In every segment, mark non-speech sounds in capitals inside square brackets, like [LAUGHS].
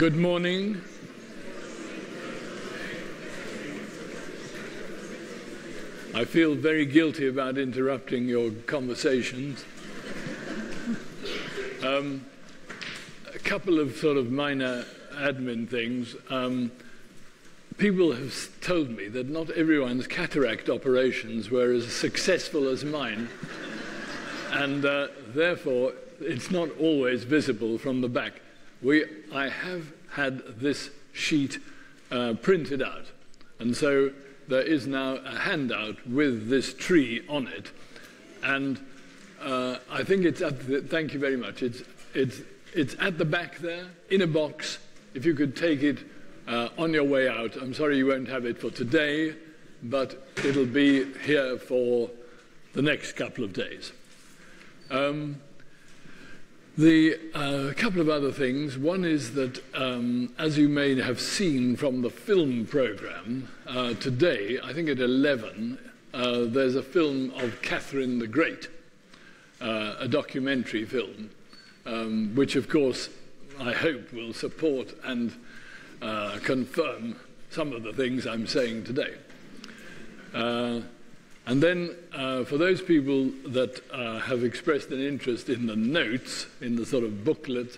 Good morning. I feel very guilty about interrupting your conversations. Um, a couple of sort of minor admin things. Um, people have told me that not everyone's cataract operations were as successful as mine, and uh, therefore it's not always visible from the back. We, I have had this sheet uh, printed out, and so there is now a handout with this tree on it, and uh, I think it's at the, thank you very much. It's, it's, it's at the back there in a box. If you could take it uh, on your way out. I'm sorry you won't have it for today, but it'll be here for the next couple of days. Um, the uh, couple of other things. One is that, um, as you may have seen from the film program, uh, today, I think at 11, uh, there's a film of Catherine the Great, uh, a documentary film, um, which, of course, I hope will support and uh, confirm some of the things I'm saying today. And then, uh, for those people that uh, have expressed an interest in the notes, in the sort of booklet,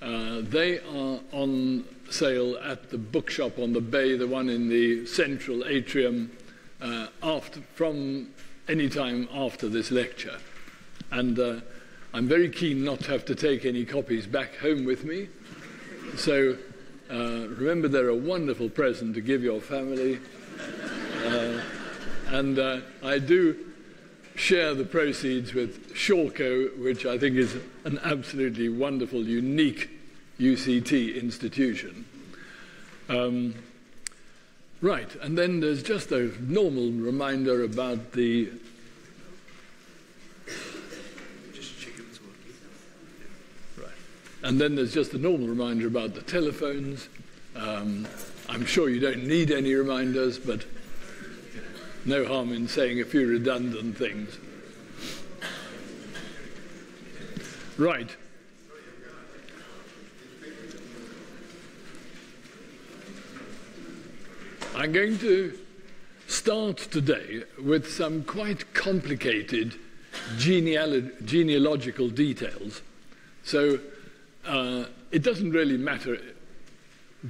uh, they are on sale at the bookshop on the bay, the one in the central atrium, uh, after, from any time after this lecture. And uh, I'm very keen not to have to take any copies back home with me. So uh, remember, they're a wonderful present to give your family. And uh, I do share the proceeds with Shawco, which I think is an absolutely wonderful, unique UCT institution. Um, right, and then there's just a normal reminder about the Right, And then there's just a normal reminder about the telephones. Um, I'm sure you don't need any reminders, but no harm in saying a few redundant things. Right. I'm going to start today with some quite complicated genealo- genealogical details. So uh, it doesn't really matter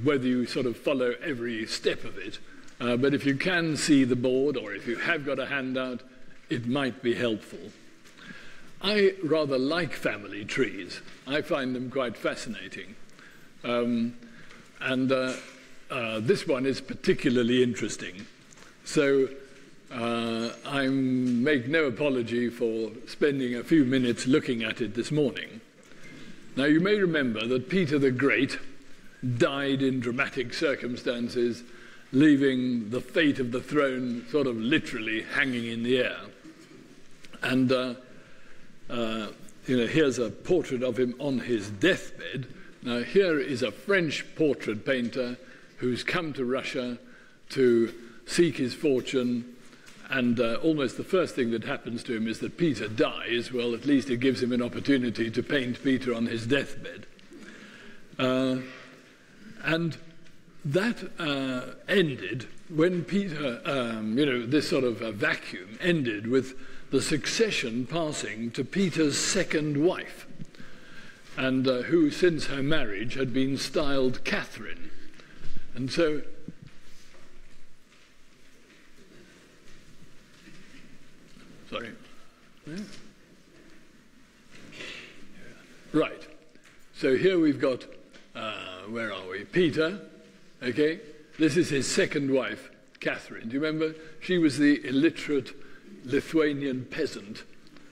whether you sort of follow every step of it, uh, but if you can see the board or if you have got a handout, it might be helpful. I rather like family trees. I find them quite fascinating. Um, and uh, uh, this one is particularly interesting. So uh, I make no apology for spending a few minutes looking at it this morning. Now, you may remember that Peter the Great died in dramatic circumstances, leaving the fate of the throne sort of literally hanging in the air. And, uh, uh, you know, here's a portrait of him on his deathbed. Now, here is a French portrait painter who's come to Russia to seek his fortune and uh, almost the first thing that happens to him is that Peter dies. Well, at least it gives him an opportunity to paint Peter on his deathbed. Uh, and that uh, ended when Peter, um, you know, this sort of vacuum ended with the succession passing to Peter's second wife, and uh, who, since her marriage, had been styled Catherine. And so Sorry. Yeah. Right. So here we've got, uh, where are we? Peter, okay? This is his second wife, Catherine. Do you remember? She was the illiterate Lithuanian peasant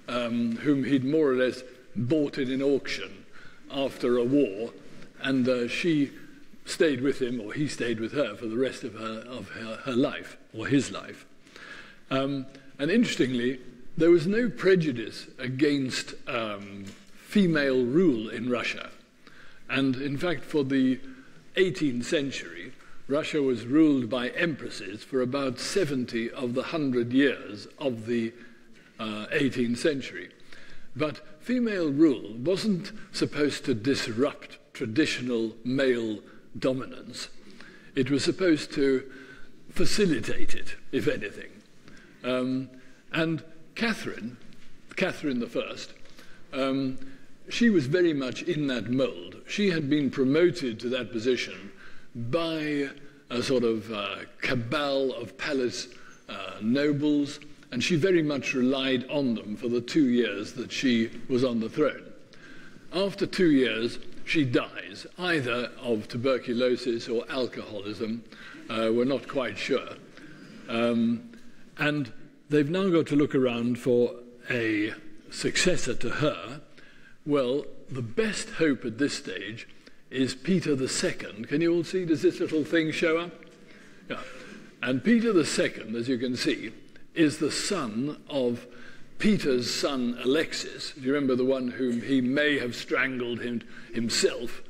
um, whom he'd more or less bought in an auction after a war, and uh, she stayed with him, or he stayed with her for the rest of her, of her, her life, or his life. Um, and interestingly, there was no prejudice against um, female rule in Russia. And in fact, for the 18th century, Russia was ruled by empresses for about 70 of the 100 years of the uh, 18th century. But female rule wasn't supposed to disrupt traditional male dominance. It was supposed to facilitate it, if anything. Um, and Catherine, Catherine I, um, she was very much in that mold. She had been promoted to that position by a sort of uh, cabal of palace uh, nobles, and she very much relied on them for the two years that she was on the throne. After two years, she dies, either of tuberculosis or alcoholism. Uh, we're not quite sure. Um, and they've now got to look around for a successor to her. Well, the best hope at this stage is Peter II. Can you all see? Does this little thing show up? Yeah. And Peter II, as you can see, is the son of Peter's son Alexis. Do you remember the one whom he may have strangled him, himself?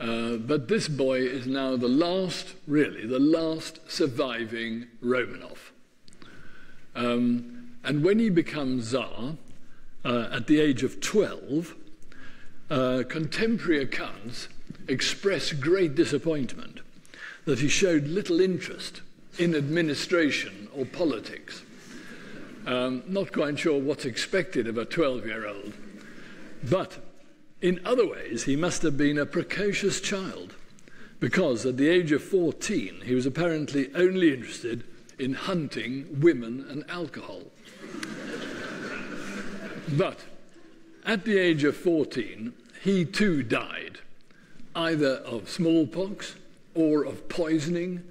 Uh, but this boy is now the last, really, the last surviving Romanov. Um, and when he becomes Tsar, uh, at the age of 12, uh, contemporary accounts express great disappointment that he showed little interest in administration or politics. Um, not quite sure what's expected of a 12 year old. But in other ways, he must have been a precocious child because at the age of 14, he was apparently only interested in hunting, women, and alcohol. but at the age of 14, he too died, either of smallpox or of poisoning.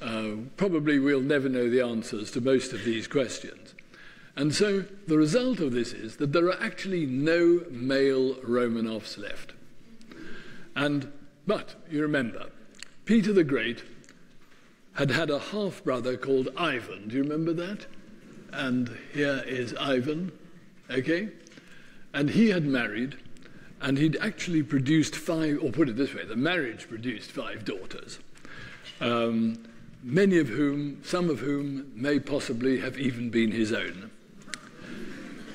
Uh, probably we'll never know the answers to most of these questions. And so the result of this is that there are actually no male Romanovs left. And, but you remember, Peter the Great had had a half brother called Ivan. Do you remember that? And here is Ivan, okay? And he had married, and he'd actually produced five, or put it this way, the marriage produced five daughters. Um, many of whom, some of whom may possibly have even been his own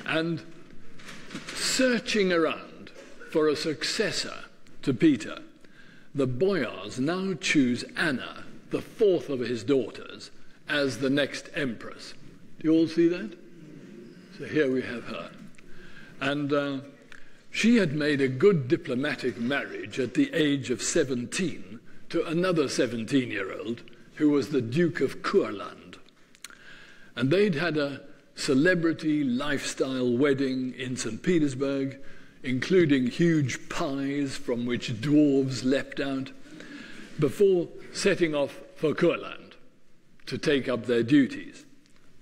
and searching around for a successor to Peter, the boyars now choose Anna, the fourth of his daughters, as the next empress. Do you all see that? So here we have her. And uh, she had made a good diplomatic marriage at the age of 17 to another 17 year old who was the Duke of Courland. And they'd had a celebrity lifestyle wedding in St. Petersburg, including huge pies from which dwarves leapt out, before setting off for Courland to take up their duties.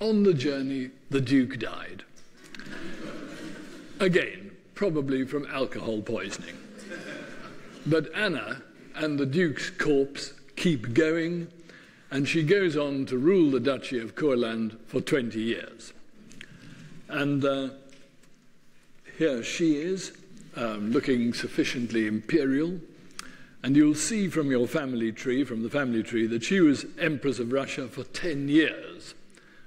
On the journey, the Duke died. Again, probably from alcohol poisoning. But Anna and the Duke's corpse keep going, and she goes on to rule the Duchy of Courland for 20 years. And uh, here she is, um, looking sufficiently imperial. And you'll see from your family tree, from the family tree, that she was Empress of Russia for 10 years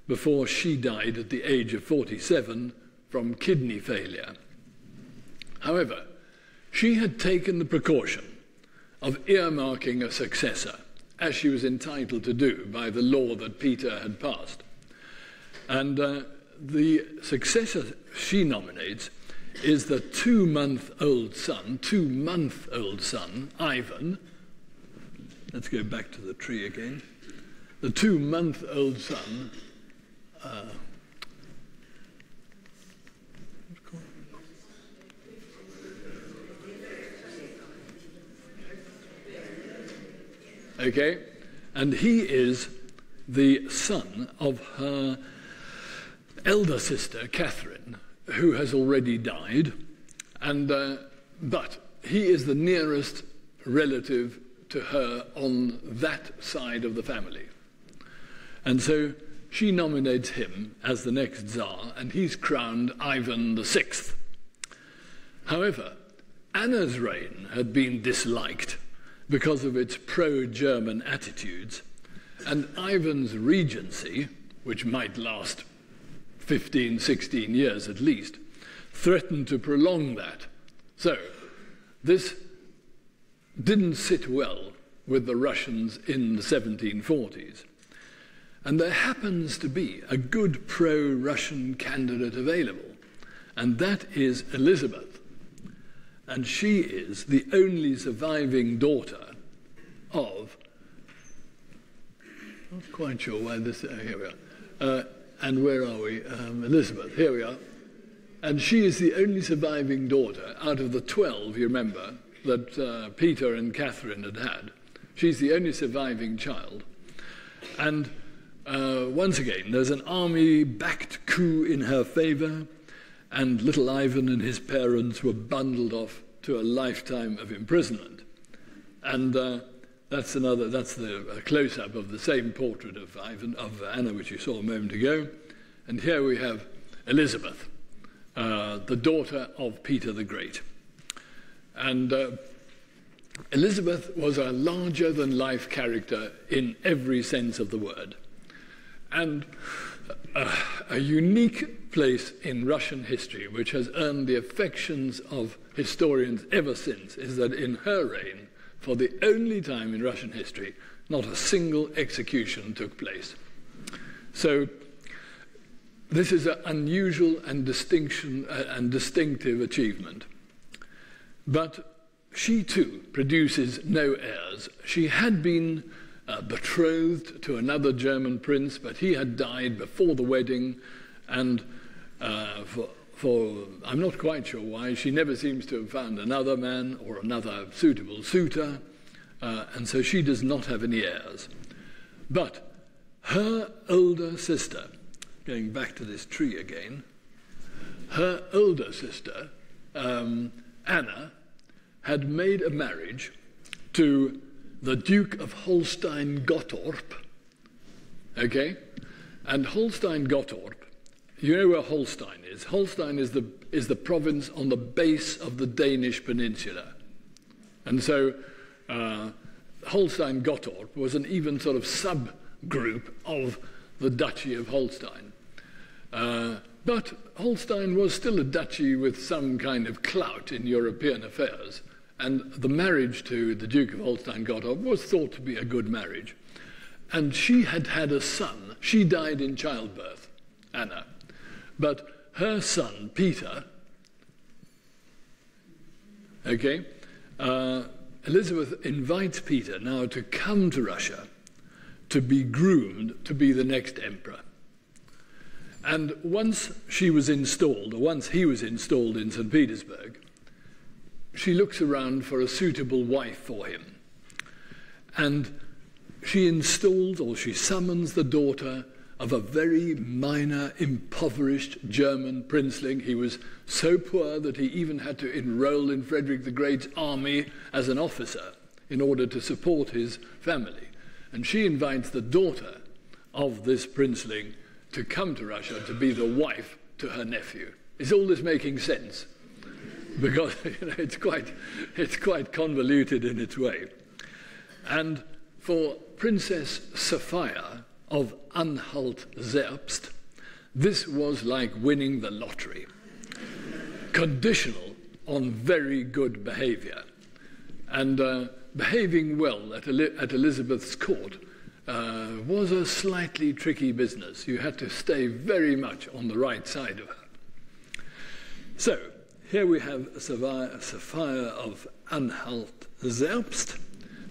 before she died at the age of 47 from kidney failure. However, she had taken the precaution of earmarking a successor, as she was entitled to do by the law that Peter had passed. And uh, the successor she nominates is the two month old son, two month old son, Ivan. Let's go back to the tree again. The two month old son. Uh, okay? And he is the son of her elder sister, Catherine, who has already died, and, uh, but he is the nearest relative to her on that side of the family. And so she nominates him as the next Tsar, and he's crowned Ivan VI. However, Anna's reign had been disliked because of its pro German attitudes, and Ivan's regency, which might last 15, 16 years at least, threatened to prolong that. So, this didn't sit well with the Russians in the 1740s. And there happens to be a good pro Russian candidate available, and that is Elizabeth. And she is the only surviving daughter of, not quite sure why this, uh, here we are. Uh, and where are we? Um, Elizabeth, here we are. And she is the only surviving daughter out of the 12, you remember, that uh, Peter and Catherine had had. She's the only surviving child. And uh, once again, there's an army backed coup in her favor, and little Ivan and his parents were bundled off to a lifetime of imprisonment. And uh, that's another, that's the close up of the same portrait of Ivan, of Anna, which you saw a moment ago. And here we have Elizabeth, uh, the daughter of Peter the Great. And uh, Elizabeth was a larger than life character in every sense of the word. And a, unique place in Russian history, which has earned the affections of historians ever since, is that in her reign, for the only time in Russian history, not a single execution took place. So, this is an unusual and distinction uh, and distinctive achievement. But she too produces no heirs. She had been uh, betrothed to another German prince, but he had died before the wedding, and uh, for, for I'm not quite sure why, she never seems to have found another man or another suitable suitor, uh, and so she does not have any heirs. But her older sister, going back to this tree again, her older sister, um, Anna, had made a marriage to the Duke of Holstein Gottorp. Okay? And Holstein Gottorp, you know where Holstein is? Holstein is the, is the province on the base of the Danish peninsula. And so uh, Holstein Gottorp was an even sort of subgroup of the Duchy of Holstein. Uh, but Holstein was still a duchy with some kind of clout in European affairs. And the marriage to the Duke of Holstein Gottorp was thought to be a good marriage. And she had had a son. She died in childbirth, Anna. But her son, Peter, okay, uh, Elizabeth invites Peter now to come to Russia to be groomed to be the next emperor. And once she was installed, or once he was installed in St. Petersburg, she looks around for a suitable wife for him. And she installs or she summons the daughter of a very minor, impoverished German princeling. He was so poor that he even had to enroll in Frederick the Great's army as an officer in order to support his family. And she invites the daughter of this princeling to come to Russia to be the wife to her nephew. Is all this making sense? Because [LAUGHS] you know, it's, quite, it's quite convoluted in its way. And for Princess Sophia of Anhalt-Zerbst, this was like winning the lottery, conditional on very good behavior. And uh, behaving well at, at Elizabeth's court uh, was a slightly tricky business. You had to stay very much on the right side of her. So, here we have Sophia of Anhalt-Zerbst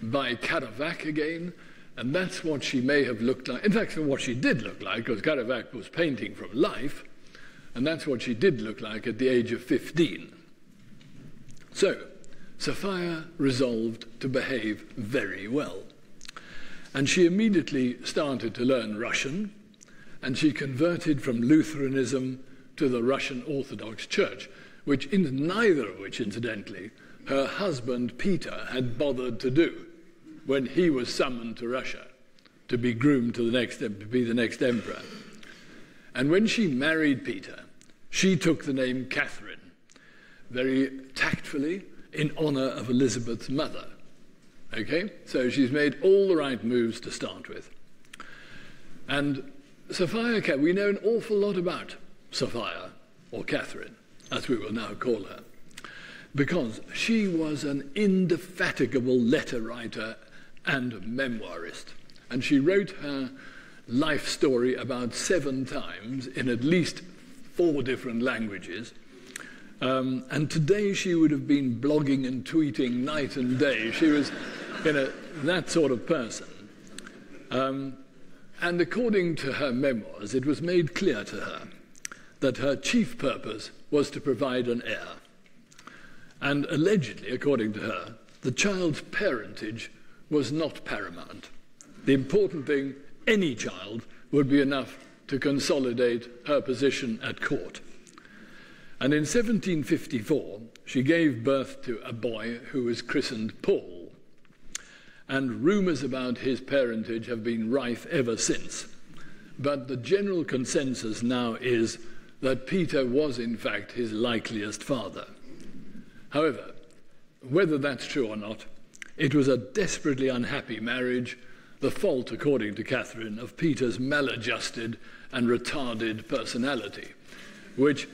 by Caravaque again, and that's what she may have looked like. In fact, what she did look like, because Caravaque was painting from life, and that's what she did look like at the age of 15. So, Sophia resolved to behave very well. And she immediately started to learn Russian, and she converted from Lutheranism to the Russian Orthodox Church which in neither of which, incidentally, her husband Peter had bothered to do when he was summoned to Russia to be groomed to the next to be the next emperor. And when she married Peter, she took the name Catherine, very tactfully in honor of Elizabeth's mother. Okay? So she's made all the right moves to start with. And Sophia, we know an awful lot about Sophia or Catherine as we will now call her. because she was an indefatigable letter writer and memoirist. And she wrote her life story about seven times in at least four different languages. Um, and today she would have been blogging and tweeting night and day. She was, you know, that sort of person. Um, and according to her memoirs, it was made clear to her that her chief purpose was to provide an heir. And allegedly, according to her, the child's parentage was not paramount. The important thing, any child, would be enough to consolidate her position at court. And in 1754, she gave birth to a boy who was christened Paul. And rumors about his parentage have been rife ever since. But the general consensus now is that Peter was, in fact, his likeliest father. However, whether that's true or not, it was a desperately unhappy marriage, the fault, according to Catherine, of Peter's maladjusted and retarded personality, which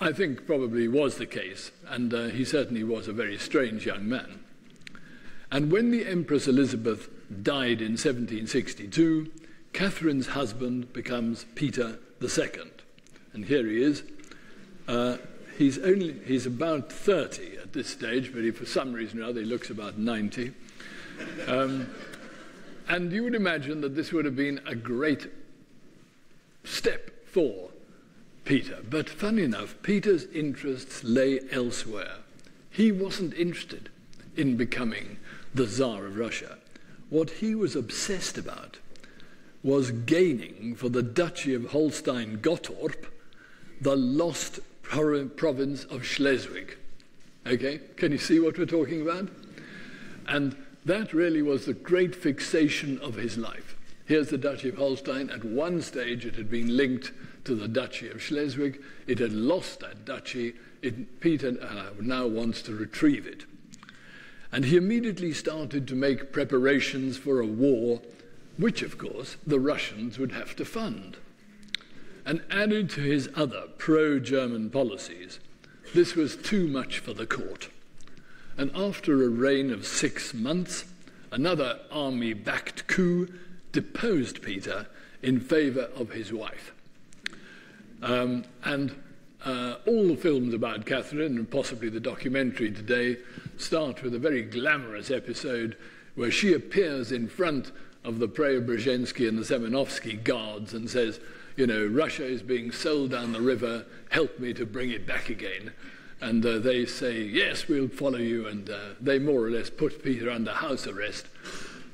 I think probably was the case, and uh, he certainly was a very strange young man. And when the Empress Elizabeth died in 1762, Catherine's husband becomes Peter II. And here he is. Uh, he's, only, he's about 30 at this stage, but he, for some reason or other, he looks about 90. Um, and you would imagine that this would have been a great step for Peter. But funny enough, Peter's interests lay elsewhere. He wasn't interested in becoming the Tsar of Russia. What he was obsessed about was gaining for the Duchy of Holstein Gottorp the lost province of Schleswig. Okay, can you see what we're talking about? And that really was the great fixation of his life. Here's the Duchy of Holstein. At one stage, it had been linked to the Duchy of Schleswig. It had lost that duchy. It, Peter uh, now wants to retrieve it. And he immediately started to make preparations for a war, which, of course, the Russians would have to fund. And added to his other pro German policies, this was too much for the court. And after a reign of six months, another army backed coup deposed Peter in favor of his wife. Um, and uh, all the films about Catherine, and possibly the documentary today, start with a very glamorous episode where she appears in front of the Preobrazhensky and the Semenovsky guards and says, you know, Russia is being sold down the river, help me to bring it back again. And uh, they say, yes, we'll follow you. And uh, they more or less put Peter under house arrest.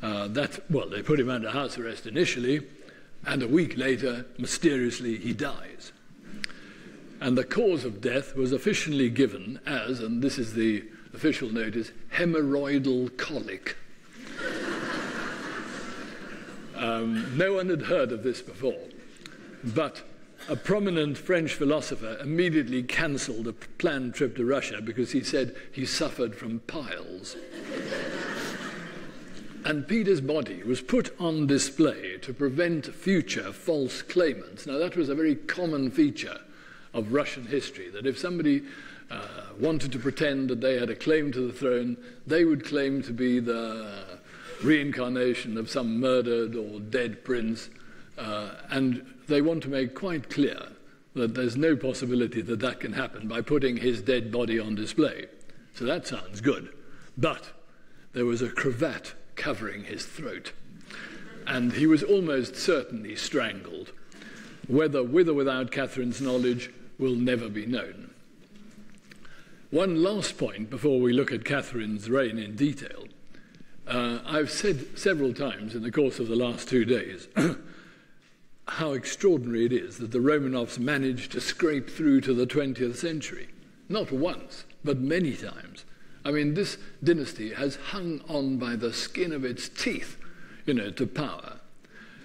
Uh, that, well, they put him under house arrest initially, and a week later, mysteriously, he dies. And the cause of death was officially given as, and this is the official notice, hemorrhoidal colic. [LAUGHS] um, no one had heard of this before. But a prominent French philosopher immediately cancelled a planned trip to Russia because he said he suffered from piles. and Peter's body was put on display to prevent future false claimants. Now, that was a very common feature of Russian history that if somebody uh, wanted to pretend that they had a claim to the throne, they would claim to be the reincarnation of some murdered or dead prince. Uh, and they want to make quite clear that there's no possibility that that can happen by putting his dead body on display. So that sounds good. But there was a cravat covering his throat, and he was almost certainly strangled. Whether with or without Catherine's knowledge will never be known. One last point before we look at Catherine's reign in detail. Uh, I've said several times in the course of the last two days [CLEARS THROAT] how extraordinary it is that the Romanovs managed to scrape through to the 20th century. Not once, but many times. I mean, this dynasty has hung on by the skin of its teeth, you know, to power.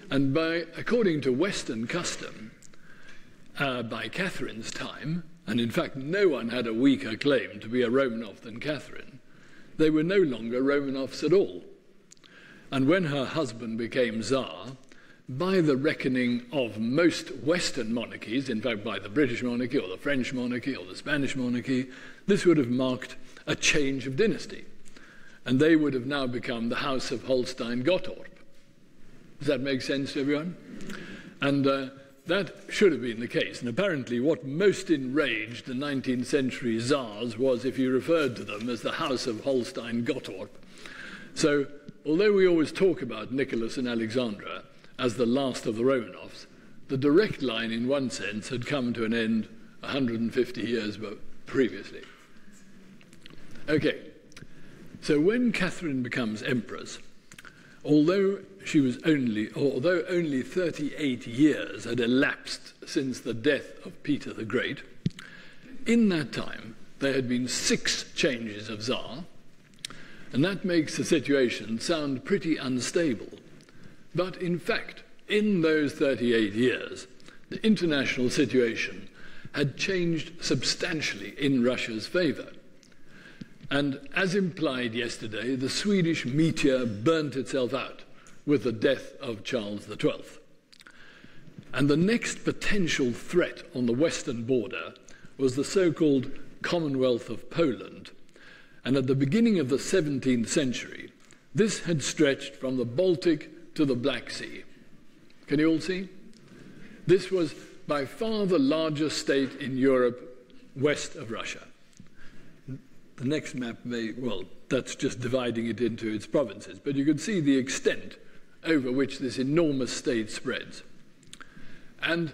And by, according to Western custom, uh, by Catherine's time, and in fact, no one had a weaker claim to be a Romanov than Catherine, they were no longer Romanovs at all. And when her husband became Tsar, by the reckoning of most Western monarchies, in fact, by the British monarchy or the French monarchy or the Spanish monarchy, this would have marked a change of dynasty. And they would have now become the House of Holstein Gottorp. Does that make sense to everyone? And uh, that should have been the case. And apparently, what most enraged the 19th century czars was if you referred to them as the House of Holstein Gottorp. So, although we always talk about Nicholas and Alexandra, as the last of the Romanovs, the direct line, in one sense, had come to an end 150 years previously. Okay, so when Catherine becomes empress, although she was only, although only 38 years had elapsed since the death of Peter the Great, in that time there had been six changes of Tsar, and that makes the situation sound pretty unstable but in fact, in those 38 years, the international situation had changed substantially in Russia's favor. And as implied yesterday, the Swedish meteor burnt itself out with the death of Charles XII. And the next potential threat on the western border was the so called Commonwealth of Poland. And at the beginning of the 17th century, this had stretched from the Baltic to the Black Sea. Can you all see? This was by far the largest state in Europe west of Russia. The next map may, well, that's just dividing it into its provinces, but you can see the extent over which this enormous state spreads. And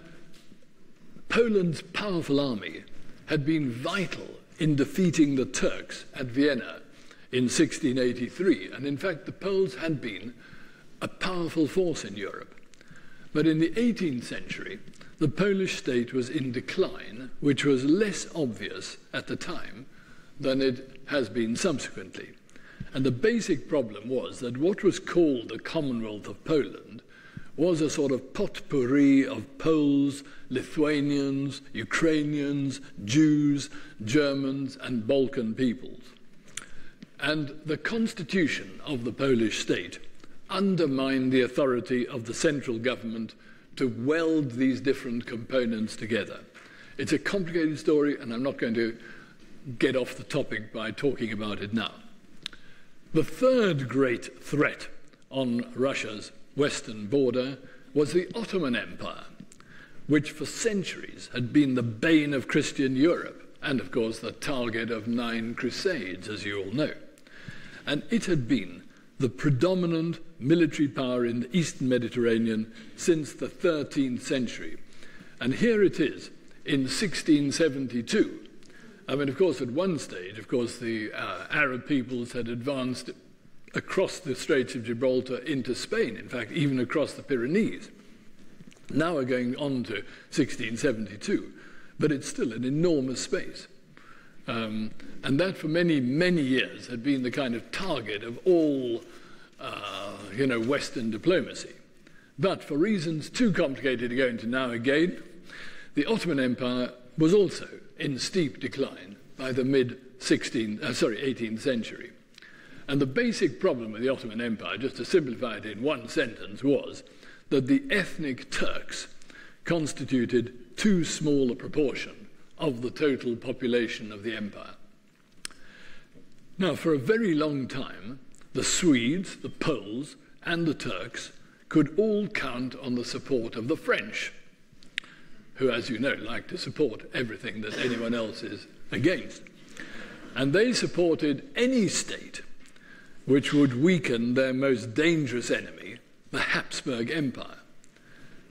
Poland's powerful army had been vital in defeating the Turks at Vienna in 1683. And in fact, the Poles had been a powerful force in Europe. But in the 18th century, the Polish state was in decline, which was less obvious at the time than it has been subsequently. And the basic problem was that what was called the Commonwealth of Poland was a sort of potpourri of Poles, Lithuanians, Ukrainians, Jews, Germans, and Balkan peoples. And the constitution of the Polish state undermine the authority of the central government to weld these different components together. It's a complicated story, and I'm not going to get off the topic by talking about it now. The third great threat on Russia's western border was the Ottoman Empire, which for centuries had been the bane of Christian Europe, and of course the target of nine crusades, as you all know. And it had been the predominant military power in the Eastern Mediterranean since the 13th century. And here it is in 1672. I mean, of course, at one stage, of course, the uh, Arab peoples had advanced across the Straits of Gibraltar into Spain, in fact, even across the Pyrenees. Now we're going on to 1672, but it's still an enormous space. Um, and that, for many, many years, had been the kind of target of all, you know, Western diplomacy. But for reasons too complicated to go into now again, the Ottoman Empire was also in steep decline by the mid 16th, uh, sorry, 18th century. And the basic problem with the Ottoman Empire, just to simplify it in one sentence, was that the ethnic Turks constituted too small a proportion of the total population of the empire. Now, for a very long time, the Swedes, the Poles, and the Turks could all count on the support of the French, who, as you know, like to support everything that anyone else is against. And they supported any state which would weaken their most dangerous enemy, the Habsburg Empire.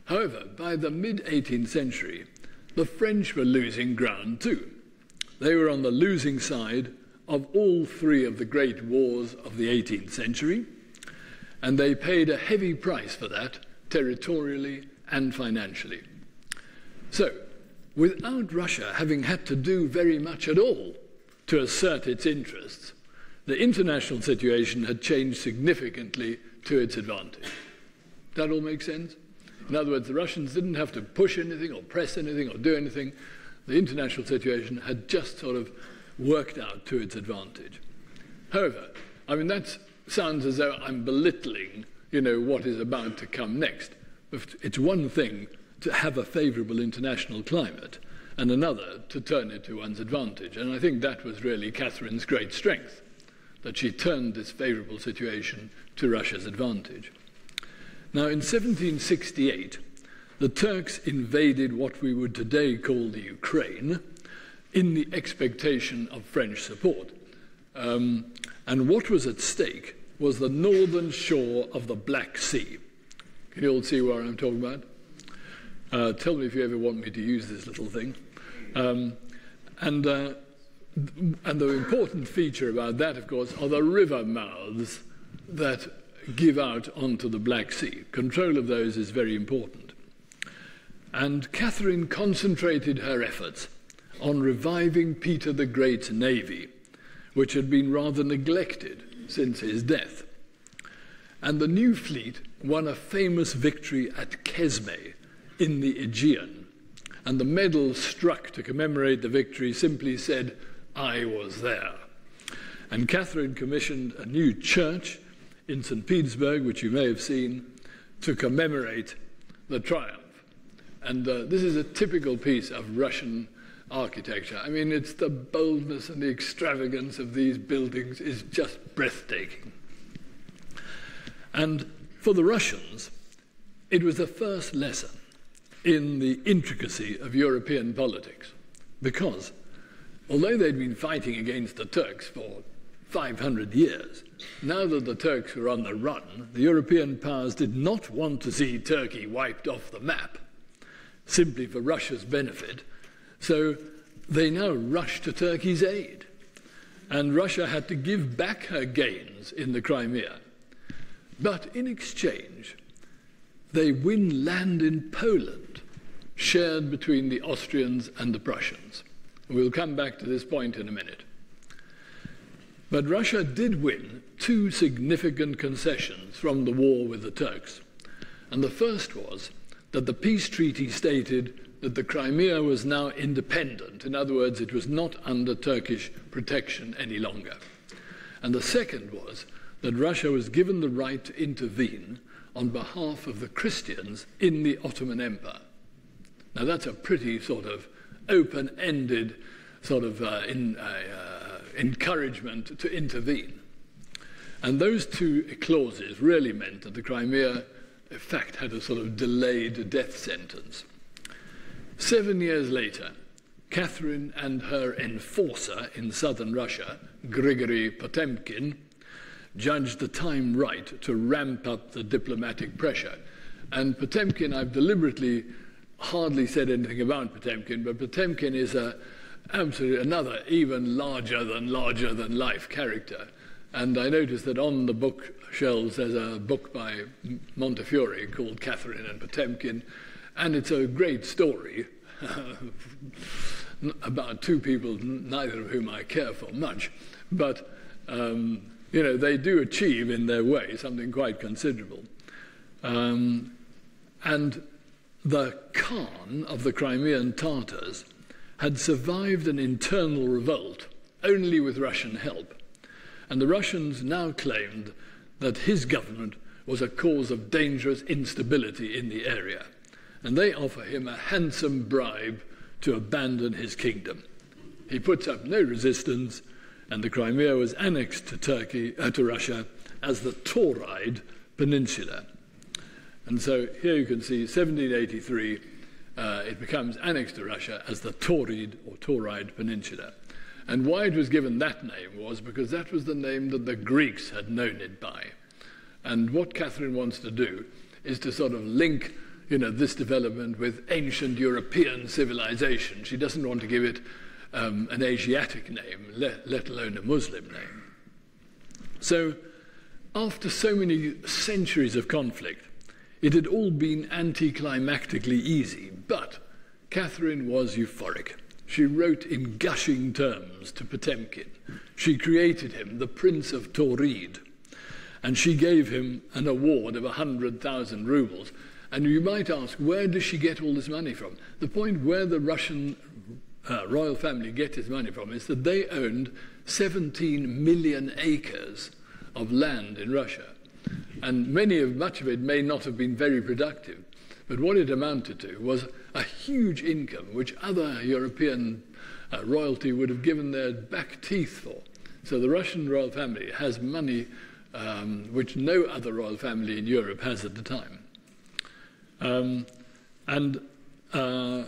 However, by the mid 18th century, the French were losing ground too. They were on the losing side of all three of the great wars of the 18th century, and they paid a heavy price for that territorially and financially. So, without Russia having had to do very much at all to assert its interests, the international situation had changed significantly to its advantage. That all makes sense? In other words, the Russians didn't have to push anything or press anything or do anything. The international situation had just sort of worked out to its advantage. However, I mean, that sounds as though I'm belittling, you know, what is about to come next. It's one thing to have a favorable international climate, and another to turn it to one's advantage. And I think that was really Catherine's great strength, that she turned this favorable situation to Russia's advantage. Now, in 1768, the Turks invaded what we would today call the Ukraine in the expectation of French support. Um, and what was at stake was the northern shore of the Black Sea. Can you all see where I'm talking about? Uh, tell me if you ever want me to use this little thing. Um, and, uh, and the important feature about that, of course, are the river mouths that give out onto the Black Sea. Control of those is very important. And Catherine concentrated her efforts on reviving Peter the Great's navy, which had been rather neglected since his death. And the new fleet won a famous victory at Kesme in the Aegean. And the medal struck to commemorate the victory simply said, I was there. And Catherine commissioned a new church in St. Petersburg, which you may have seen, to commemorate the triumph. And uh, this is a typical piece of Russian architecture. I mean, it's the boldness and the extravagance of these buildings is just breathtaking. And for the Russians, it was the first lesson in the intricacy of European politics because although they'd been fighting against the Turks for 500 years, now that the Turks were on the run, the European powers did not want to see Turkey wiped off the map simply for Russia's benefit. So they now rushed to Turkey's aid. And Russia had to give back her gains in the Crimea. But in exchange, they win land in Poland, shared between the Austrians and the Prussians. We'll come back to this point in a minute. But Russia did win two significant concessions from the war with the Turks. And the first was that the peace treaty stated that the Crimea was now independent. In other words, it was not under Turkish protection any longer. And the second was that Russia was given the right to intervene on behalf of the Christians in the Ottoman Empire. Now, that's a pretty sort of open ended sort of uh, in, uh, uh, encouragement to intervene. And those two clauses really meant that the Crimea, in fact, had a sort of delayed death sentence. Seven years later, Catherine and her enforcer in southern Russia, Grigory Potemkin, judged the time right to ramp up the diplomatic pressure. And Potemkin, I've deliberately hardly said anything about Potemkin, but Potemkin is a, absolutely another even larger than larger than life character. And I noticed that on the bookshelves there's a book by Montefiore called Catherine and Potemkin, and it's a great story [LAUGHS] about two people, neither of whom I care for much, but um, you know, they do achieve in their way something quite considerable. Um, and the Khan of the Crimean Tartars had survived an internal revolt only with Russian help. And the Russians now claimed that his government was a cause of dangerous instability in the area. And they offer him a handsome bribe to abandon his kingdom. He puts up no resistance and the Crimea was annexed to Turkey, uh, to Russia, as the Tauride Peninsula. And so here you can see 1783, uh, it becomes annexed to Russia as the Taurid or Tauride Peninsula. And why it was given that name was because that was the name that the Greeks had known it by. And what Catherine wants to do is to sort of link you know, this development with ancient European civilization. She doesn't want to give it um, an Asiatic name, let, let alone a Muslim name. So, after so many centuries of conflict, it had all been anticlimactically easy, but Catherine was euphoric. She wrote in gushing terms to Potemkin. She created him the Prince of Taurid, and she gave him an award of 100,000 rubles. And you might ask, where does she get all this money from? The point where the Russian uh, royal family get its money from is that they owned 17 million acres of land in Russia. And many of, much of it may not have been very productive. But what it amounted to was a huge income which other European uh, royalty would have given their back teeth for. So the Russian royal family has money um, which no other royal family in Europe has at the time. Um, and uh,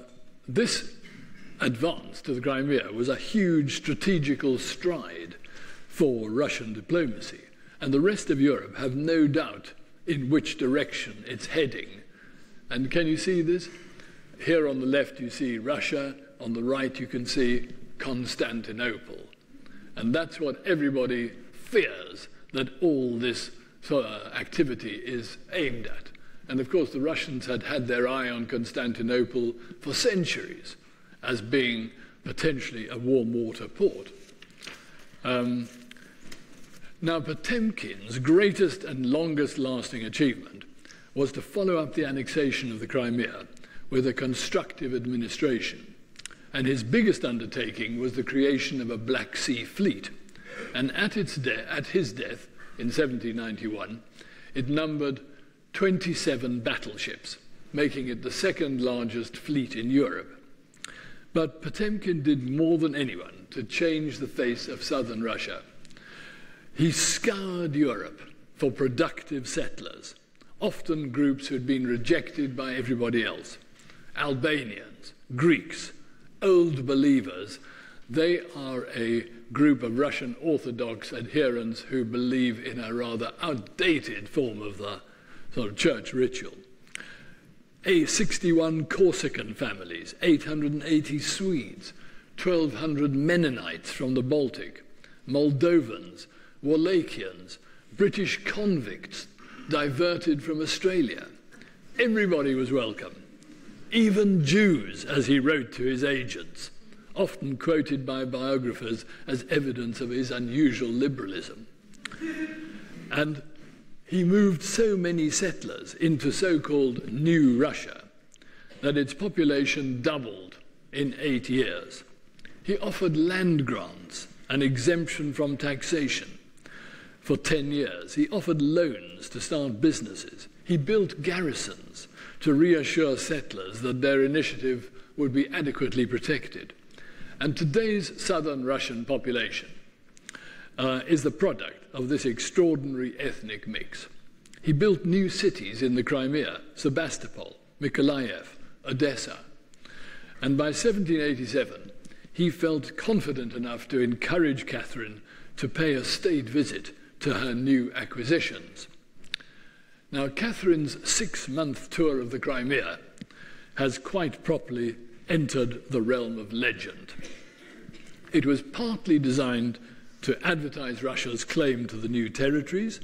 this advance to the Crimea was a huge strategical stride for Russian diplomacy. And the rest of Europe have no doubt in which direction it's heading. And can you see this? Here on the left, you see Russia. On the right, you can see Constantinople. And that's what everybody fears that all this of activity is aimed at. And of course, the Russians had had their eye on Constantinople for centuries as being potentially a warm water port. Um, now, Potemkin's greatest and longest lasting achievement was to follow up the annexation of the Crimea with a constructive administration. And his biggest undertaking was the creation of a Black Sea fleet. And at, its at his death in 1791, it numbered 27 battleships, making it the second largest fleet in Europe. But Potemkin did more than anyone to change the face of southern Russia. He scoured Europe for productive settlers, often groups who had been rejected by everybody else Albanians, Greeks, old believers. They are a group of Russian Orthodox adherents who believe in a rather outdated form of the sort of church ritual. A 61 Corsican families, 880 Swedes, 1,200 Mennonites from the Baltic, Moldovans, Wallachians, British convicts diverted from Australia. Everybody was welcome, even Jews, as he wrote to his agents, often quoted by biographers as evidence of his unusual liberalism. And he moved so many settlers into so called New Russia that its population doubled in eight years. He offered land grants and exemption from taxation for 10 years. He offered loans to start businesses. He built garrisons to reassure settlers that their initiative would be adequately protected. And today's southern Russian population uh, is the product of this extraordinary ethnic mix. He built new cities in the Crimea, Sebastopol, Mykolaiv, Odessa. And by 1787, he felt confident enough to encourage Catherine to pay a state visit to her new acquisitions. Now, Catherine's six month tour of the Crimea has quite properly entered the realm of legend. It was partly designed to advertise Russia's claim to the new territories,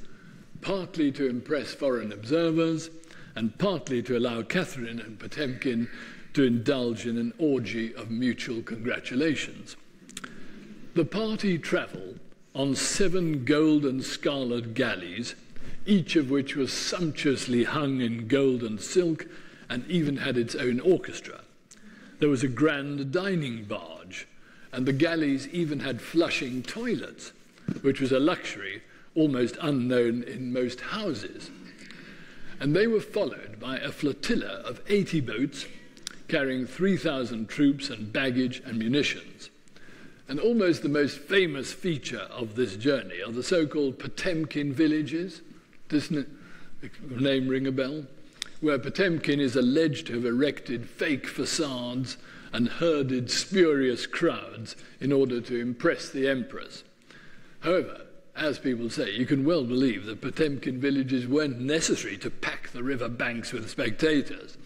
partly to impress foreign observers, and partly to allow Catherine and Potemkin to indulge in an orgy of mutual congratulations. The party travelled on seven gold and scarlet galleys, each of which was sumptuously hung in gold and silk and even had its own orchestra. There was a grand dining barge and the galleys even had flushing toilets, which was a luxury almost unknown in most houses. And they were followed by a flotilla of 80 boats carrying 3,000 troops and baggage and munitions. And almost the most famous feature of this journey are the so called Potemkin villages. Does the name ring a bell? Where Potemkin is alleged to have erected fake facades and herded spurious crowds in order to impress the emperors. However, as people say, you can well believe that Potemkin villages weren't necessary to pack the river banks with spectators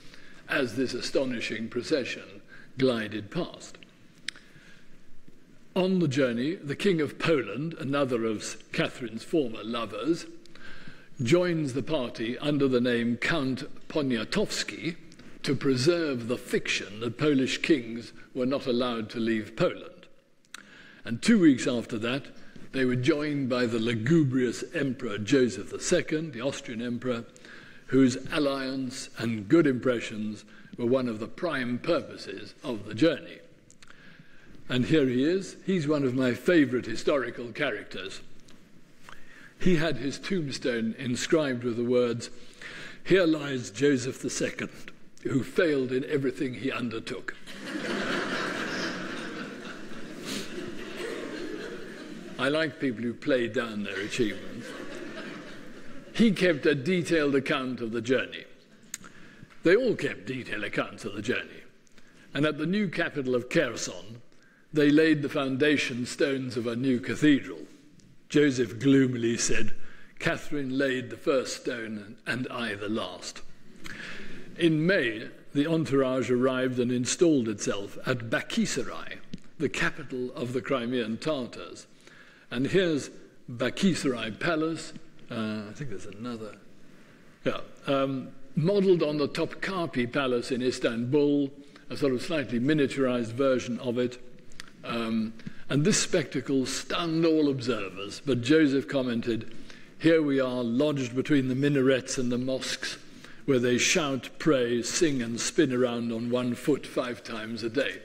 as this astonishing procession glided past. On the journey, the King of Poland, another of Catherine's former lovers, joins the party under the name Count Poniatowski to preserve the fiction that Polish kings were not allowed to leave Poland. And two weeks after that, they were joined by the lugubrious Emperor Joseph II, the Austrian Emperor, whose alliance and good impressions were one of the prime purposes of the journey. And here he is. He's one of my favorite historical characters. He had his tombstone inscribed with the words, Here lies Joseph II, who failed in everything he undertook. I like people who play down their achievements. He kept a detailed account of the journey. They all kept detailed accounts of the journey. And at the new capital of Kherson, they laid the foundation stones of a new cathedral. Joseph gloomily said, Catherine laid the first stone and I the last. In May, the entourage arrived and installed itself at Bakhisarai, the capital of the Crimean Tartars. And here's Bakhisarai Palace. Uh, I think there's another. Yeah. Um, modeled on the Topkapi Palace in Istanbul, a sort of slightly miniaturized version of it. Um, and this spectacle stunned all observers, but Joseph commented, Here we are, lodged between the minarets and the mosques, where they shout, pray, sing, and spin around on one foot five times a day.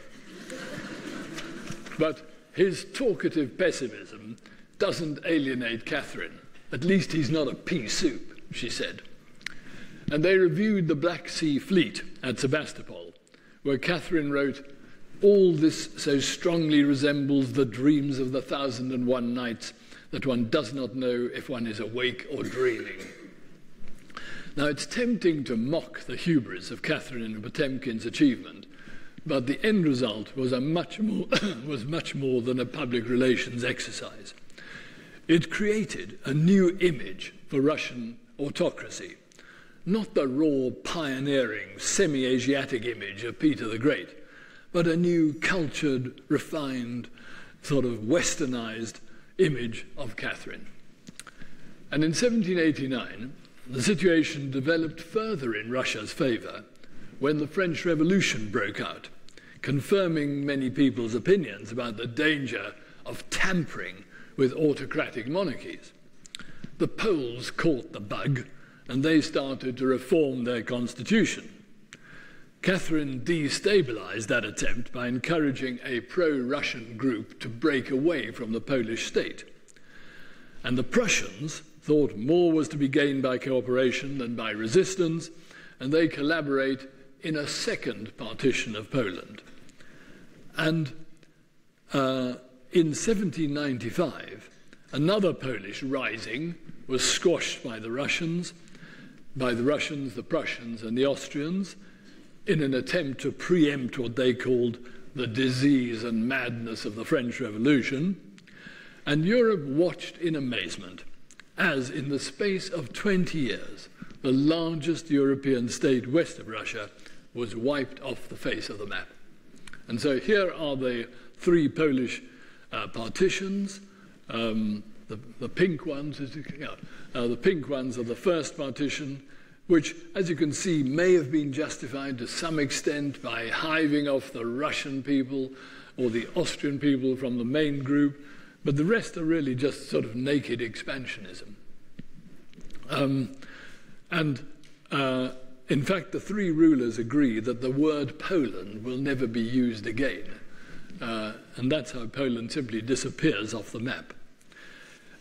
but his talkative pessimism doesn't alienate Catherine. At least he's not a pea soup, she said. And they reviewed the Black Sea Fleet at Sebastopol, where Catherine wrote, All this so strongly resembles the dreams of the thousand and one nights that one does not know if one is awake or dreaming. Now, it's tempting to mock the hubris of Catherine and Potemkin's achievement, but the end result was, a much more, [COUGHS] was much more than a public relations exercise. It created a new image for Russian autocracy, not the raw, pioneering, semi Asiatic image of Peter the Great, but a new, cultured, refined, sort of westernized image of Catherine. And in 1789, the situation developed further in Russia's favor when the French Revolution broke out, confirming many people's opinions about the danger of tampering with autocratic monarchies. The Poles caught the bug and they started to reform their constitution. Catherine destabilized that attempt by encouraging a pro Russian group to break away from the Polish state. And the Prussians thought more was to be gained by cooperation than by resistance, and they collaborate in a second partition of Poland. And uh, in 1795, another Polish rising was squashed by the Russians, by the Russians, the Prussians, and the Austrians in an attempt to preempt what they called the disease and madness of the French Revolution. And Europe watched in amazement as, in the space of 20 years, the largest European state west of Russia was wiped off the face of the map. And so here are the three Polish uh, partitions. Um, the, the, pink ones, uh, the pink ones are the first partition, which, as you can see, may have been justified to some extent by hiving off the Russian people or the Austrian people from the main group, but the rest are really just sort of naked expansionism. Um, and uh, in fact, the three rulers agree that the word Poland will never be used again. Uh, and that's how Poland simply disappears off the map.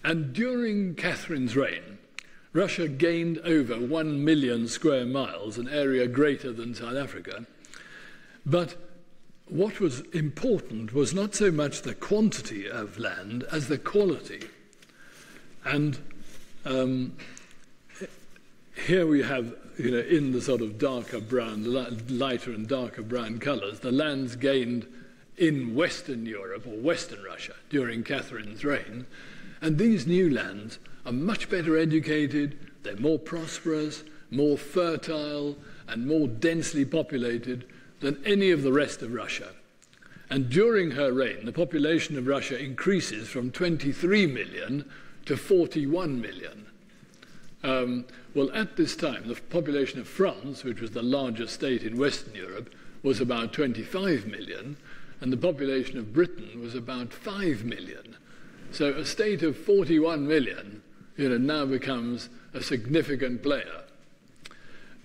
And during Catherine's reign, Russia gained over one million square miles, an area greater than South Africa. But what was important was not so much the quantity of land as the quality. And um, here we have, you know, in the sort of darker brown, lighter and darker brown colors, the lands gained in Western Europe or Western Russia during Catherine's reign. And these new lands are much better educated, they're more prosperous, more fertile, and more densely populated than any of the rest of Russia. And during her reign, the population of Russia increases from 23 million to 41 million. Um, well, at this time, the population of France, which was the largest state in Western Europe, was about 25 million, and the population of Britain was about 5 million. So a state of 41 million you know, now becomes a significant player.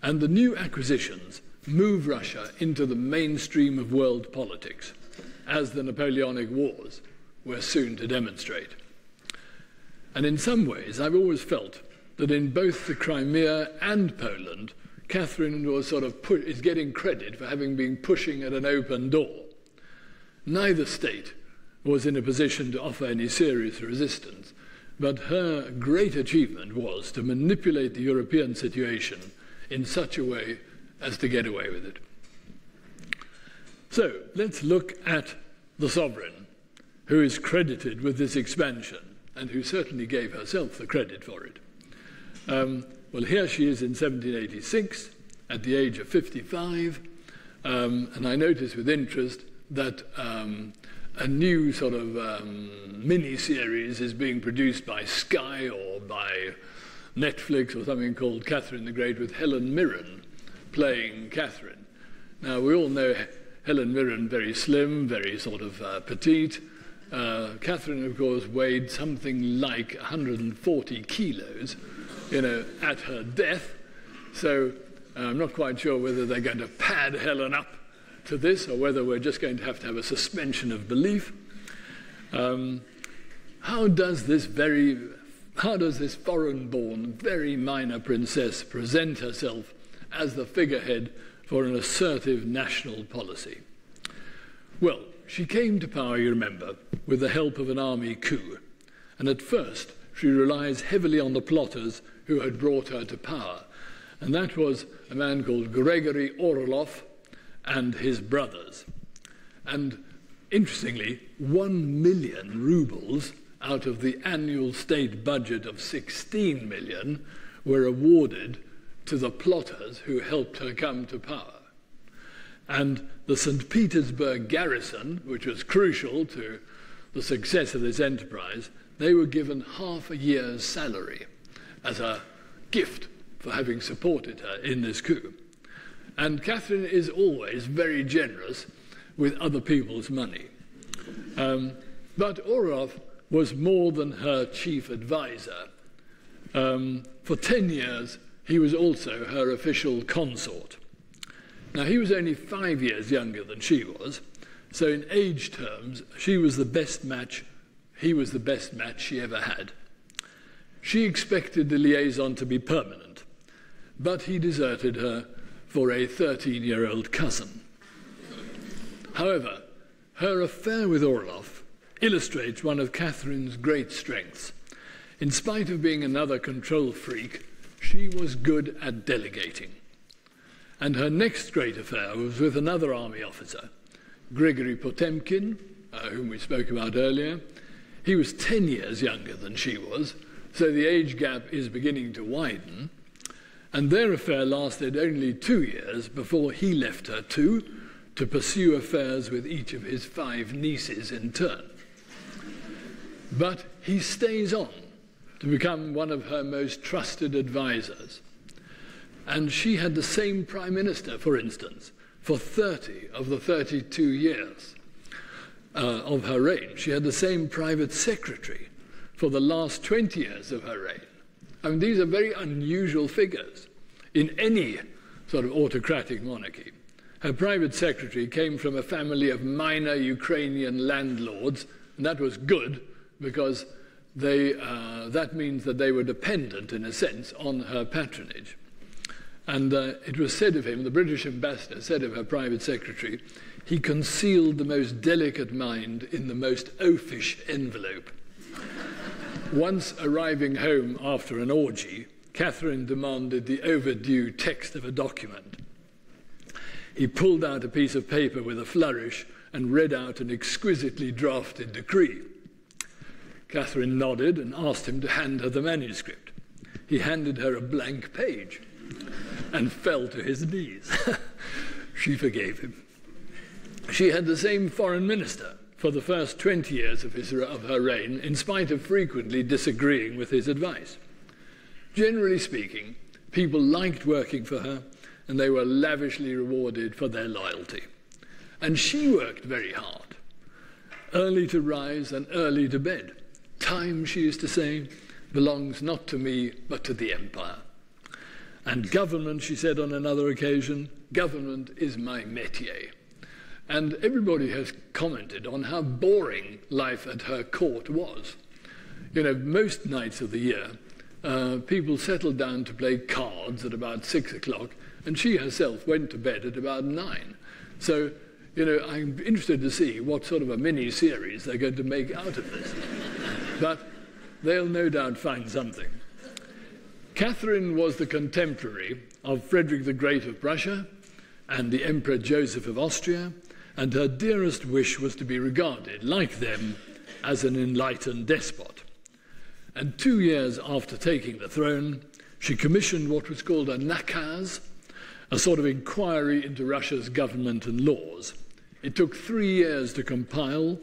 And the new acquisitions move Russia into the mainstream of world politics, as the Napoleonic Wars were soon to demonstrate. And in some ways, I've always felt that in both the Crimea and Poland, Catherine was sort of is getting credit for having been pushing at an open door. Neither state was in a position to offer any serious resistance, but her great achievement was to manipulate the European situation in such a way as to get away with it. So let's look at the sovereign who is credited with this expansion and who certainly gave herself the credit for it. Um, well, here she is in 1786 at the age of 55, um, and I notice with interest that um, a new sort of um, mini series is being produced by Sky or by Netflix or something called Catherine the Great with Helen Mirren playing Catherine. Now, we all know Helen Mirren very slim, very sort of uh, petite. Uh, Catherine, of course, weighed something like 140 kilos, you know, at her death. So uh, I'm not quite sure whether they're going to pad Helen up to this or whether we're just going to have to have a suspension of belief. Um, how does this very how does this foreign born, very minor princess present herself as the figurehead for an assertive national policy? Well, she came to power, you remember, with the help of an army coup. And at first, she relies heavily on the plotters who had brought her to power. And that was a man called Gregory Orlov and his brothers. And interestingly, one million rubles out of the annual state budget of 16 million were awarded to the plotters who helped her come to power. And the St. Petersburg garrison, which was crucial to the success of this enterprise, they were given half a year's salary as a gift for having supported her in this coup. And Catherine is always very generous with other people's money. Um, but Orlov was more than her chief advisor. Um, for 10 years, he was also her official consort. Now, he was only five years younger than she was, so in age terms, she was the best match, he was the best match she ever had. She expected the liaison to be permanent, but he deserted her for a 13 year old cousin. However, her affair with Orlov illustrates one of Catherine's great strengths. In spite of being another control freak, she was good at delegating. And her next great affair was with another army officer, Grigory Potemkin, uh, whom we spoke about earlier. He was 10 years younger than she was, so the age gap is beginning to widen. And their affair lasted only two years before he left her too to pursue affairs with each of his five nieces in turn. But he stays on to become one of her most trusted advisors. And she had the same prime minister, for instance, for 30 of the 32 years uh, of her reign. She had the same private secretary for the last 20 years of her reign. I mean, these are very unusual figures in any sort of autocratic monarchy. Her private secretary came from a family of minor Ukrainian landlords, and that was good because they, uh, that means that they were dependent, in a sense, on her patronage. And uh, it was said of him, the British ambassador said of her private secretary, he concealed the most delicate mind in the most oafish envelope. [LAUGHS] Once arriving home after an orgy, Catherine demanded the overdue text of a document. He pulled out a piece of paper with a flourish and read out an exquisitely drafted decree. Catherine nodded and asked him to hand her the manuscript. He handed her a blank page and fell to his knees. [LAUGHS] she forgave him. She had the same foreign minister for the first 20 years of, his, of her reign, in spite of frequently disagreeing with his advice. Generally speaking, people liked working for her and they were lavishly rewarded for their loyalty. And she worked very hard, early to rise and early to bed. Time, she used to say, belongs not to me but to the empire. And government, she said on another occasion, government is my métier. And everybody has commented on how boring life at her court was. You know, most nights of the year, uh, people settled down to play cards at about six o'clock, And she herself went to bed at about nine. So, you know, I'm interested to see what sort of a mini series they're going to make out of this. But they'll no doubt find something. Catherine was the contemporary of Frederick the Great of Prussia and the Emperor Joseph of Austria, and her dearest wish was to be regarded, like them, as an enlightened despot. And two years after taking the throne, she commissioned what was called a nakaz, a sort of inquiry into Russia's government and laws. It took three years to compile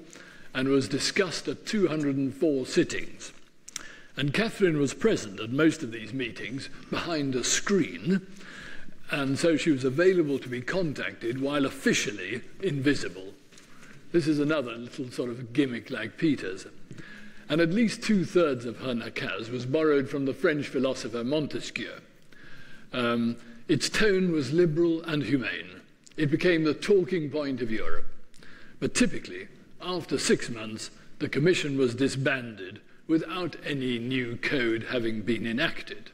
and was discussed at 204 sittings. And Catherine was present at most of these meetings behind a screen, and so she was available to be contacted while officially invisible. This is another little sort of gimmick like Peter's. And at least two thirds of her nakaz was borrowed from the French philosopher Montesquieu. Um, its tone was liberal and humane. It became the talking point of Europe. But typically, after six months, the commission was disbanded without any new code having been enacted.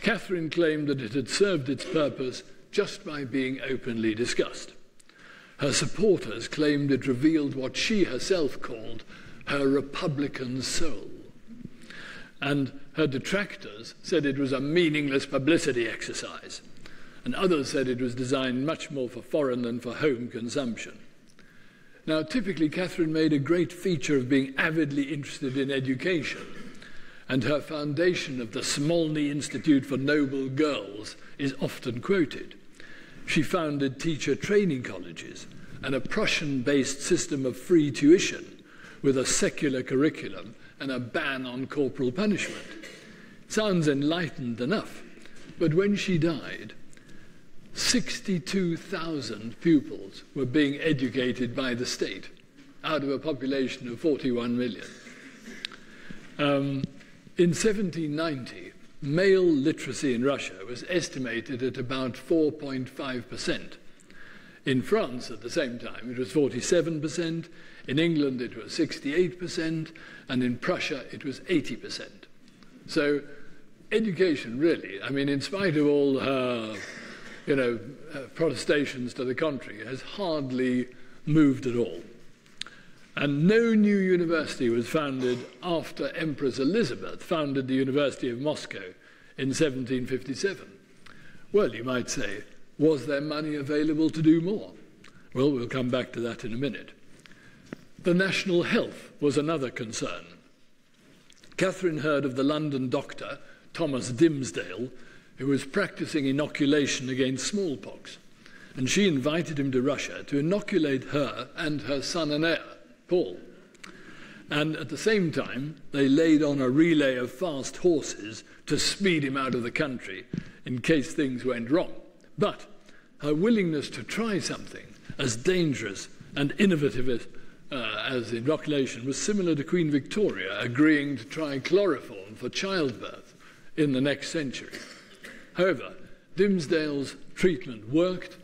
Catherine claimed that it had served its purpose just by being openly discussed. Her supporters claimed it revealed what she herself called her Republican soul. And her detractors said it was a meaningless publicity exercise. And others said it was designed much more for foreign than for home consumption. Now, typically, Catherine made a great feature of being avidly interested in education, and her foundation of the Smolny Institute for Noble Girls is often quoted. She founded teacher training colleges and a Prussian based system of free tuition with a secular curriculum and a ban on corporal punishment. Sounds enlightened enough, but when she died, 62,000 pupils were being educated by the state out of a population of 41 million. Um, in 1790, male literacy in Russia was estimated at about 4.5%. In France, at the same time, it was 47%. In England, it was 68%. And in Prussia, it was 80%. So, education, really, I mean, in spite of all her you know, uh, protestations to the contrary, has hardly moved at all. And no new university was founded after Empress Elizabeth founded the University of Moscow in 1757. Well, you might say, was there money available to do more? Well, we'll come back to that in a minute. The national health was another concern. Catherine heard of the London doctor, Thomas Dimsdale, who was practicing inoculation against smallpox. And she invited him to Russia to inoculate her and her son and heir, Paul. And at the same time, they laid on a relay of fast horses to speed him out of the country in case things went wrong. But her willingness to try something as dangerous and innovative as, uh, as inoculation was similar to Queen Victoria agreeing to try chloroform for childbirth in the next century. However, Dimsdale's treatment worked,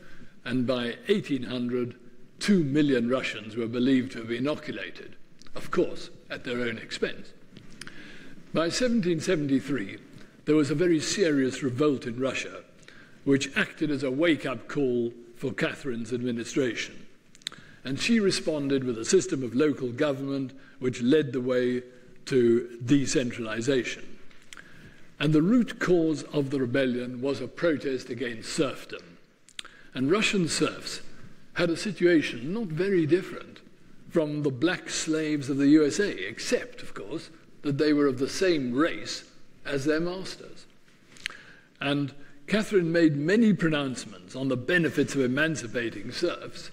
and by 1800, two million Russians were believed to have been inoculated, of course, at their own expense. By 1773, there was a very serious revolt in Russia, which acted as a wake up call for Catherine's administration. And she responded with a system of local government which led the way to decentralization. And the root cause of the rebellion was a protest against serfdom. And Russian serfs had a situation not very different from the black slaves of the USA, except, of course, that they were of the same race as their masters. And Catherine made many pronouncements on the benefits of emancipating serfs,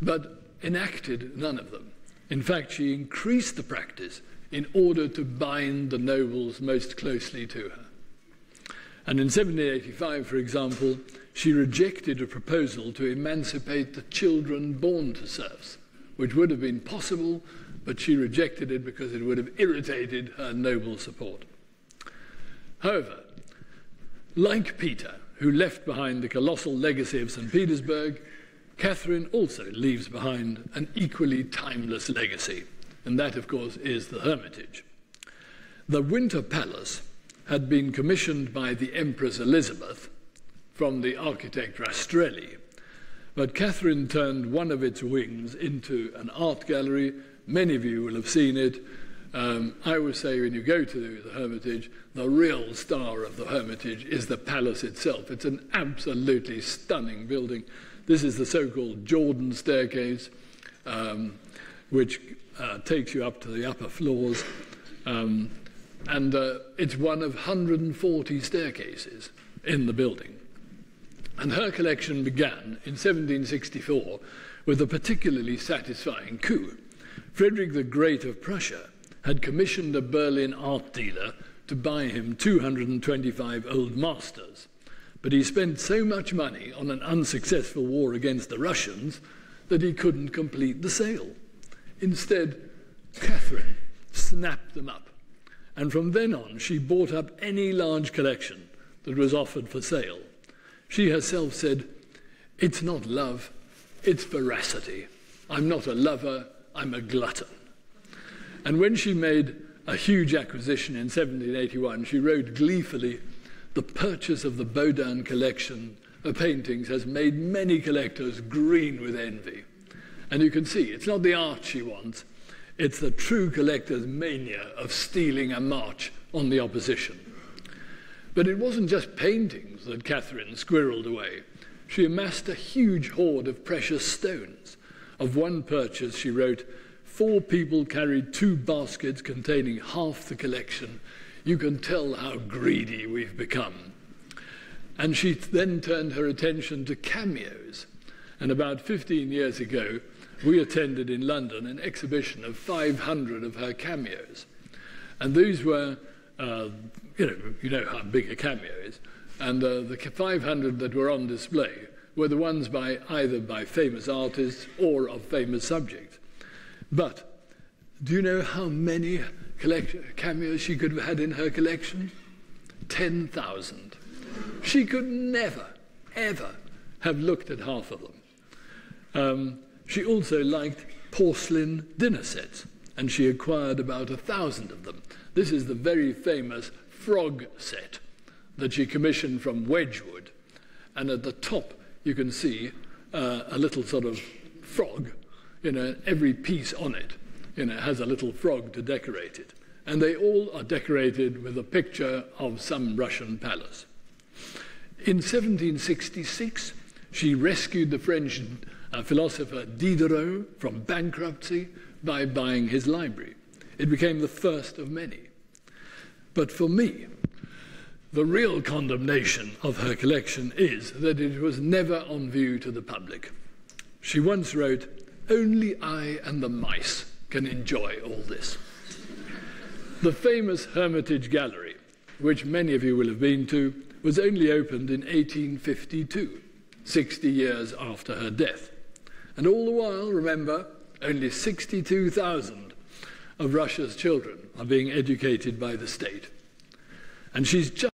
but enacted none of them. In fact, she increased the practice in order to bind the nobles most closely to her. And in 1785, for example, she rejected a proposal to emancipate the children born to serfs, which would have been possible, but she rejected it because it would have irritated her noble support. However, like Peter, who left behind the colossal legacy of St. Petersburg, Catherine also leaves behind an equally timeless legacy and that, of course, is the Hermitage. The Winter Palace had been commissioned by the Empress Elizabeth from the architect Rastrelli. But Catherine turned one of its wings into an art gallery. Many of you will have seen it. Um, I always say when you go to the Hermitage, the real star of the Hermitage is the palace itself. It's an absolutely stunning building. This is the so called Jordan staircase, um, which uh, takes you up to the upper floors. Um, and uh, it's one of 140 staircases in the building. And her collection began in 1764 with a particularly satisfying coup. Frederick the Great of Prussia had commissioned a Berlin art dealer to buy him 225 old masters. But he spent so much money on an unsuccessful war against the Russians that he couldn't complete the sale. Instead, Catherine snapped them up. And from then on, she bought up any large collection that was offered for sale. She herself said, It's not love, it's veracity. I'm not a lover, I'm a glutton. And when she made a huge acquisition in 1781, she wrote gleefully, The purchase of the Bodin collection of paintings has made many collectors green with envy. And you can see, it's not the art she wants, it's the true collector's mania of stealing a march on the opposition. But it wasn't just paintings that Catherine squirreled away. She amassed a huge hoard of precious stones. Of one purchase, she wrote, Four people carried two baskets containing half the collection. You can tell how greedy we've become. And she then turned her attention to cameos. And about 15 years ago, we attended in London an exhibition of 500 of her cameos. And these were, uh, you, know, you know how big a cameo is. And uh, the 500 that were on display were the ones by either by famous artists or of famous subjects. But do you know how many cameos she could have had in her collection? 10,000. She could never, ever have looked at half of them. Um, she also liked porcelain dinner sets, and she acquired about a thousand of them. This is the very famous frog set that she commissioned from Wedgwood. And at the top, you can see uh, a little sort of frog. You know, every piece on it, you know, has a little frog to decorate it. And they all are decorated with a picture of some Russian palace. In 1766, she rescued the French uh, philosopher Diderot from bankruptcy by buying his library. It became the first of many. But for me, the real condemnation of her collection is that it was never on view to the public. She once wrote, Only I and the mice can enjoy all this. The famous Hermitage Gallery, which many of you will have been to, was only opened in 1852, 60 years after her death. And all the while, remember, only 62,000 of Russia's children are being educated by the state. And she's just